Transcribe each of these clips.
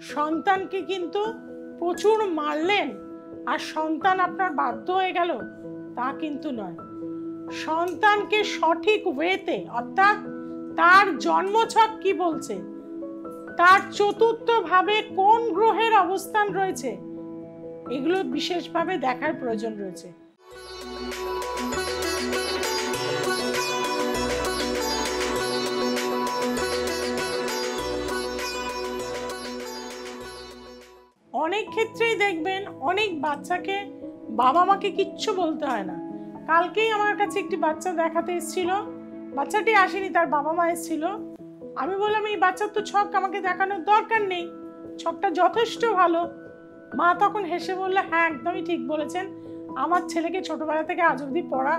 সন্তানকে কিন্তু প্রচুর মারলেন আর সন্তান আপনার বাধ্য হয়ে গেল, তা কিন্তু নয়। সন্তানকে সঠিক ওয়েতে অর্থাৎ তার জন্মছক কি বলছে? তার চতুর্থ ভাবে কোন গ্রহের অবস্থান রয়েছে? এগুলো বিশেষভাবে দেখার প্রয়োজন রয়েছে। অনেক ক্ষেত্রেই দেখবেন অনেক বাচ্চাকে বাবা মাকে কিচ্ছু বলতে হয় না। কালকেই আমার কাছে একটি বাচ্চা দেখাতে এসেছিল। বাচ্চাটি আসেনি, তার বাবা মা এসেছিল। আমি বললাম, এই বাচ্চার তো ছক আমাকে দেখানোর দরকার নেই। ছকটা যথেষ্ট ভালো। মা তখন হেসে বলল হ্যাঁ একদমই ঠিক বলেছেন। আমার ছেলেকে ছোটবেলা থেকে আজ অবধি পড়া,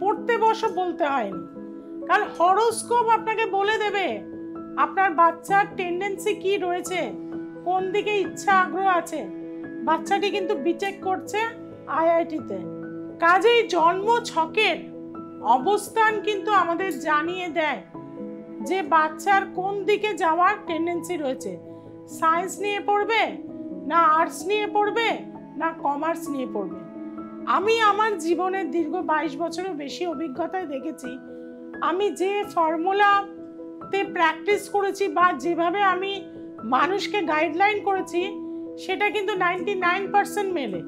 পড়তে বসো বলতে হয়নি। কারণ হরোস্কোপ আপনাকে বলে দেবে। আপনার বাচ্চার টেন্ডেন্সি কি রয়েছে? কোন দিকে ইচ্ছা আগ্রহ আছে? বাচ্চাটি কিন্তু বিটেক করছে আইআইটিতে কাজেই জন্ম ছকের অবস্থান কিন্তু আমাদের জানিয়ে দেয় যে বাচ্চার কোন দিকে যাওয়ার টেন্ডেন্সি রয়েছে। সায়েন্স নিয়ে পড়বে না আর্টস নিয়ে পড়বে না কমার্স নিয়ে পড়বে? আমি আমার জীবনের দীর্ঘ বাইশ বছরের বেশি অভিজ্ঞতায় দেখেছি, আমি যে ফর্মুলাতে প্র্যাকটিস করেছি বা যেভাবে আমি মানুষকে গাইডলাইন করেছি, সেটা কিন্তু নাইনটি নাইন পার্সেন্ট মেলে।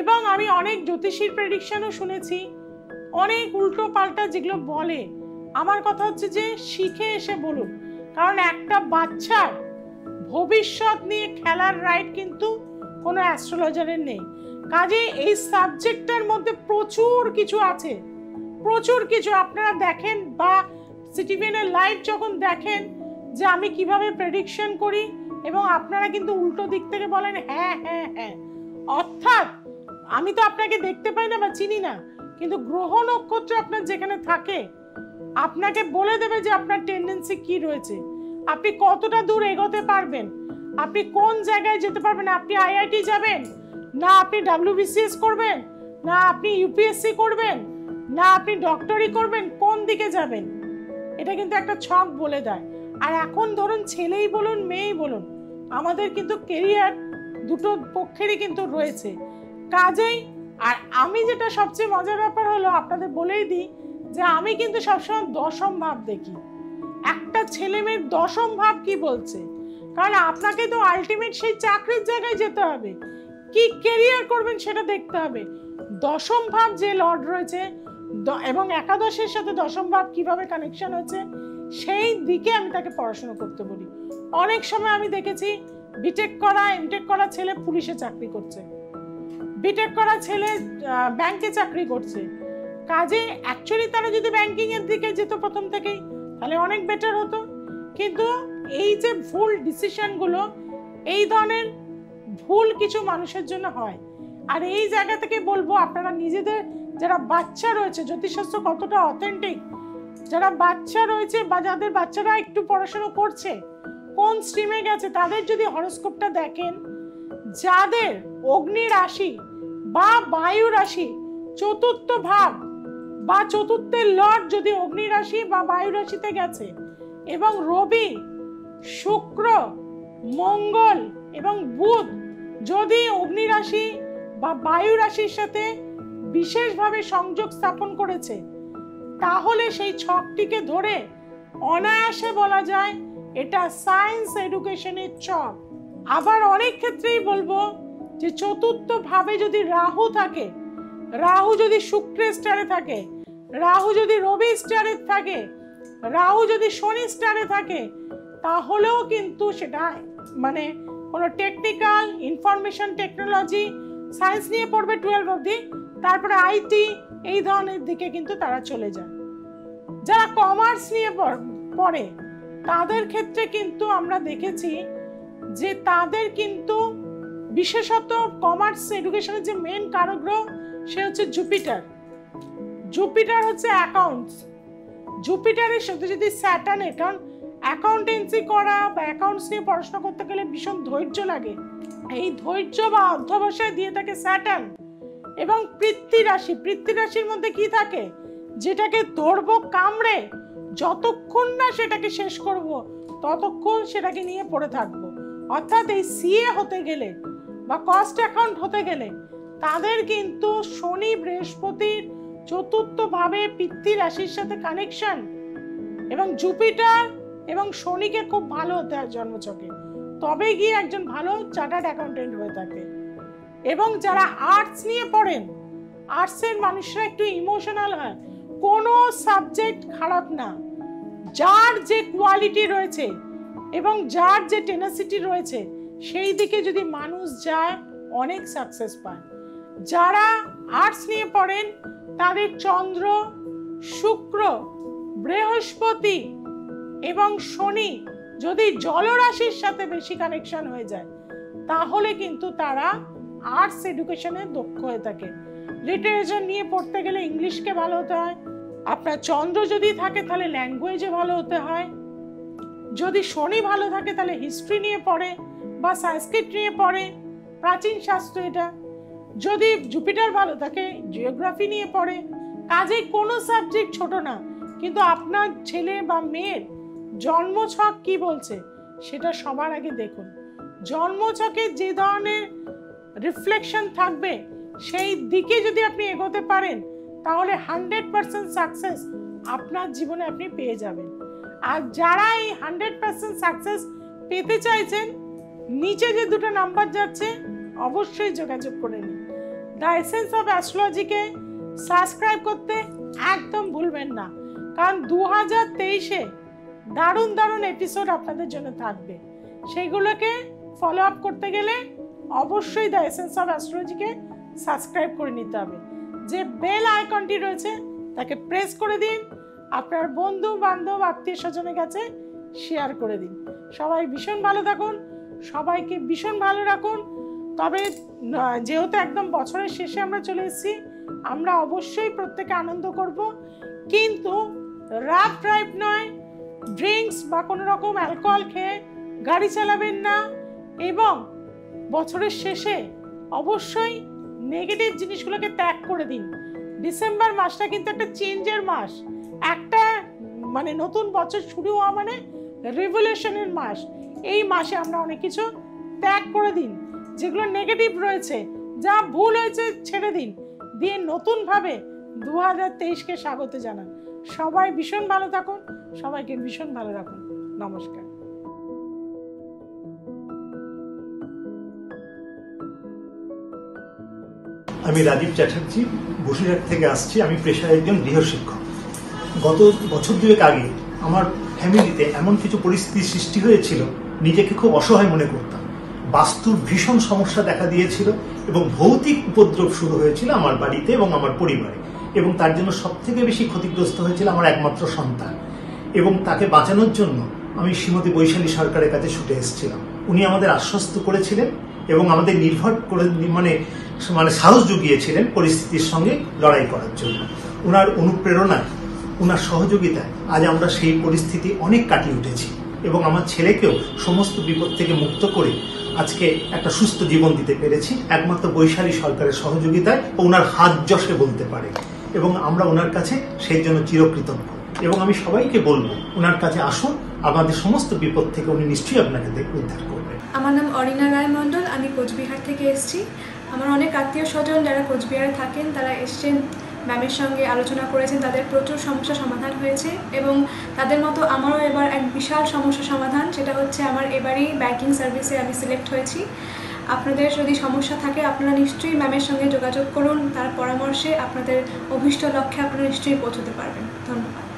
এবং আমি অনেক জ্যোতিষীর প্রেডিকশনও শুনেছি, অনেক উল্টো পাল্টা যেগুলো বলে, আমার কথা হচ্ছে যে শিখে এসে বলুন, কারণ একটা বাচ্চার ভবিষ্যৎ নিয়ে খেলার রাইট কিন্তু কোনো অ্যাস্ট্রোলজারের নেই। কাজে এই সাবজেক্টটার মধ্যে প্রচুর কিছু আছে। প্রচুর কিছু আপনারা দেখেন বা সিটিভিএনের লাইভ যখন দেখেন যে আমি কীভাবে প্রেডিকশন করি এবং আপনারা কিন্তু উল্টো দিক থেকে বলেন হ্যাঁ হ্যাঁ হ্যাঁ। অর্থাৎ, আমি তো আপনাকে দেখতে পাই না বা চিনি না, কিন্তু গ্রহ নক্ষত্র আপনার যেখানে থাকে, আপনাকে বলে দেবে যে আপনার টেন্ডেন্সি কি রয়েছে। আপনি কতটা দূর এগোতে পারবেন? আপনি কোন জায়গায় যেতে পারবেন? আপনি আইআইটি যাবেন? না আপনি ডাব্লিউবিসিএস করবেন? না আপনি ইউপিএসসি করবেন? না আপনি ডক্টরি করবেন? কোন দিকে যাবেন? এটা কিন্তু একটা ছক বলে দেয়। আর এখন ধরুন ছেলেই বলুন, মেয়েই বলুন, আমাদের কিন্তু কেরিয়ার দুটো পক্ষেরই কিন্তু রয়েছে। কাজেই, আর আমি যেটা সবচেয়ে মজার ব্যাপার হলো আপনাদের বলেই দিই যে আমি কিন্তু সবসময় দশম ভাব দেখি। একটা ছেলে মেয়ের দশম ভাব কি বলছে? কারণ আপনাকে তো আলটিমেট সেই চাকরির জায়গায় যেতে হবে। কি কেরিয়ার করবেন সেটা দেখতে হবে। দশম ভাব যে লর্ড রয়েছে এবং একাদশের সাথে দশম ভাব কীভাবে কানেকশন হচ্ছে সেই দিকে আমি তাকে পড়াশোনা করতে বলি। অনেক সময় আমি দেখেছি বিটেক করা এমটেক করা ছেলে পুলিশে চাকরি করছে। বিটেক করা ছেলে ব্যাংকে চাকরি করছে। কাজে অ্যাকচুয়ালি তারা যদি ব্যাংকিং এর দিকে যেত প্রথম থেকেই, তাহলে অনেক বেটার হতো। কিন্তু এই যে ভুল ডিসিশনগুলো এই ধরনের ভুল কিছু মানুষের জন্য হয়। আর এই জায়গা থেকে বলব, আপনারা নিজেদের যারা বাচ্চা রয়েছে, জ্যোতিষশাস্ত্র কতটা অথেন্টিক যারা বাচ্চা রয়েছে বা যাদের বাচ্চারা একটু পড়াশোনা করছে, কোন স্ট্রিমে গেছে, তাদের যদি হরস্কোপটা দেখেন, যাদের অগ্নি রাশি বা বায়ু রাশি, চতুর্থ ভাব বা চতুর্থের লর্ড যদি অগ্নি রাশি বা বায়ু রাশিতে গেছে এবং রবি, শুক্র, মঙ্গল এবং বুধ যদি অগ্নি রাশি বা বায়ু রাশির সাথে বিশেষভাবে সংযোগ স্থাপন করেছে তাহলে সেই ছকটিকে ধরে অনায়াসে বলা যায় এটা সায়েন্স এডুকেশনের ছক। আবার অনেক ক্ষেত্রেই বলব যে চতুর্থ ভাবে যদি রাহু থাকে, রাহু যদি শুক্রের স্টারে থাকে, রাহু যদি রবি স্টারে থাকে, রাহু যদি শনি স্টারে থাকে, তাহলেও কিন্তু সেটা মানে কোনো টেকনিক্যাল ইনফরমেশন টেকনোলজি সায়েন্স নিয়ে পড়বে টুয়েলভ অবধি, তারপরে আইটি এই ধরনের দিকে কিন্তু তারা চলে যায়। যারা কমার্স নিয়ে পড়- তাদের ক্ষেত্রে কিন্তু আমরা দেখেছি যে তাদের কিন্তু বিশেষত কমার্স এডুকেশনের যে মেন কারগ্রহ, সে হচ্ছে জুপিটার জুপিটার হচ্ছে অ্যাকাউন্টস জুপিটারের সাথে যদি স্যাটার্ন কারণ অ্যাকাউন্টেন্সি করা বা অ্যাকাউন্টস নিয়ে পড়াশোনা করতে গেলে ভীষণ ধৈর্য লাগে। এই ধৈর্য বা অধ্যবসায় দিয়ে থাকে স্যাটার্ন এবং পৃথ্বী রাশি মধ্যে কি থাকে? যেটাকে ধরবো কামড়ে, যতক্ষণ না সেটাকে শেষ করব, ততক্ষণ সেটাকে নিয়ে পড়ে থাকব। অর্থাৎ এই সিএ হতে গেলে বা কস্ট অ্যাকাউন্ট হতে গেলে তাদের কিন্তু শনি বৃহস্পতির চতুর্থ ভাবে পিতৃ রাশির সাথে কানেকশন এবং জুপিটার এবং শনিকে খুব ভালো হতে হয় জন্মচকে। তবে গিয়ে একজন ভালো চার্টার্ড অ্যাকাউন্টেন্ট হয়ে থাকে। এবং যারা আর্টস নিয়ে পড়েন আর্টসের মানুষরা একটু ইমোশনাল হয়। কোনো সাবজেক্ট খারাপ না। যার যে কোয়ালিটি রয়েছে এবং যার যে টেনাসিটি রয়েছে, সেই দিকে যদি মানুষ যায়, অনেক সাকসেস পায়। যারা আর্টস নিয়ে পড়েন, তাদের চন্দ্র, শুক্র, বৃহস্পতি এবং শনি যদি জলরাশির সাথে বেশি কানেকশন হয়ে যায়, তাহলে কিন্তু তারা আর্টস এডুকেশনে দক্ষ হয়ে থাকে। লিটারেচার নিয়ে পড়তে গেলে ইংলিশকে ভালো হতে হয়। আপনার চন্দ্র যদি থাকে তাহলে ল্যাঙ্গুয়েজে ভালো হতে হয়। যদি শনি ভালো থাকে তাহলে হিস্ট্রি নিয়ে পড়ে বা সংস্কৃত নিয়ে পড়ে। প্রাচীন শাস্ত্র এটা। যদি জুপিটার ভালো থাকে জিওগ্রাফি নিয়ে পড়ে। কাজেই কোনো সাবজেক্ট ছোট না, কিন্তু আপনার ছেলে বা মেয়ের জন্মছক কি বলছে, সেটা সবার আগে দেখুন। জন্মছকে যে ধরনের রিফ্লেকশন থাকবে। সেই দিকে যদি আপনি এগোতে পারেন, তাহলে হান্ড্রেড পার্সেন্ট সাকসেস আপনার জীবনে আপনি পেয়ে যাবেন। আর যারা এই হান্ড্রেড পার্সেন্ট সাকসেস পেতে চাইছেন, নিচে যে দুটো নাম্বার যাচ্ছে, অবশ্যই যোগাযোগ করে নিন। দ্য এসেন্স অফ অ্যাস্ট্রোলজিকে সাবস্ক্রাইব করতে একদম ভুলবেন না। কারণ দু হাজার তেইশে দারুণ দারুণ এপিসোড আপনাদের জন্য থাকবে। সেইগুলোকে ফলো আপ করতে গেলে অবশ্যই দ্য এসেন্স অফ অ্যাস্ট্রোলজিকে সাবস্ক্রাইব করে নিতে হবে। যে বেল আইকনটি রয়েছে, তাকে প্রেস করে দিন, আপনার বন্ধু, বান্ধব, আত্মীয় স্বজনের কাছে শেয়ার করে দিন। সবাই ভীষণ ভালো থাকুন, সবাইকে ভীষণ ভালো রাখুন। তবে যেহেতু একদম বছরের শেষে আমরা চলে এসেছি, আমরা অবশ্যই প্রত্যেকে আনন্দ করব। কিন্তু রাফ ড্রাইভ নয়, ড্রিঙ্কস বা কোনো রকম অ্যালকোহল খেয়ে গাড়ি চালাবেন না। এবং বছরের শেষে অবশ্যই নেগেটিভ জিনিসগুলোকে ত্যাগ করে দিন। ডিসেম্বর মাসটা কিন্তু একটা চেঞ্জের মাস। একটা মানে নতুন বছর শুরু হওয়া মানে রেভলিউশনের মাস। এই মাসে আমরা অনেক কিছু ত্যাগ করে দিন। যেগুলো নেগেটিভ রয়েছে, যা ভুল হয়েছে ছেড়ে দিন। দিয়ে নতুনভাবে দু হাজার তেইশকে স্বাগত জানান। সবাই ভীষণ ভালো থাকুন। সবাইকে ভীষণ ভালো রাখুন। নমস্কার। আমি রাজীব চ্যাটার্জি, বসিরহাট থেকে আসছি। আমি পেশায় একজন গৃহশিক্ষক গত বছর দুয়েক আগে আমার ফ্যামিলিতে এমন কিছু পরিস্থিতি সৃষ্টি হয়েছিল, নিজেকে খুব অসহায় মনে করতাম। বাস্তুর ভীষণ সমস্যা দেখা দিয়েছিল এবং ভৌতিক উপদ্রব শুরু হয়েছিল আমার বাড়িতে এবং আমার পরিবারে। এবং তার জন্য সব থেকে বেশি ক্ষতিগ্রস্ত হয়েছিল আমার একমাত্র সন্তান। এবং তাকে বাঁচানোর জন্য আমি শ্রীমতী বৈশালী সরকারের কাছে ছুটে এসেছিলাম। উনি আমাদের আশ্বস্ত করেছিলেন এবং আমাদের নির্ভর করে মানে মানে সাহস জুগিয়েছিলেন পরিস্থিতির সঙ্গে লড়াই করার জন্য। ওনার অনুপ্রেরণায় ওনার সহযোগিতায় আজ আমরা সেই পরিস্থিতি অনেক কাটিয়ে উঠেছি এবং আমার ছেলেকেও সমস্ত বিপদ থেকে মুক্ত করে আজকে একটা সুস্থ জীবন দিতে পেরেছি। একমাত্র বৈশালী সরকারের সহযোগিতায় ওনার হাত যশে বলতে পারে এবং আমরা ওনার কাছে সেই জন্য চিরকৃতজ্ঞ। এবং আমি সবাইকে বলব ওনার কাছে আসুন, আমাদের সমস্ত বিপদ থেকে উনি নিশ্চয়ই আপনাকে উদ্ধার করবেন। আমার নাম অরিনা রায় মণ্ডল, আমি কোচবিহার থেকে এসেছি। আমার অনেক আত্মীয় স্বজন যারা কোচবিহারে থাকেন, তারা এসছেন ম্যামের সঙ্গে আলোচনা করেছেন। তাদের প্রচুর সমস্যা সমাধান হয়েছে এবং তাদের মতো আমারও এবার এক বিশাল সমস্যা সমাধান, সেটা হচ্ছে আমার এবারই ব্যাংকিং সার্ভিসে আমি সিলেক্ট হয়েছি। আপনাদের যদি সমস্যা থাকে, আপনারা নিশ্চয়ই ম্যামের সঙ্গে যোগাযোগ করুন। তার পরামর্শে আপনাদের অভীষ্ট লক্ষ্যে আপনারা নিশ্চয়ই পৌঁছতে পারবেন। ধন্যবাদ।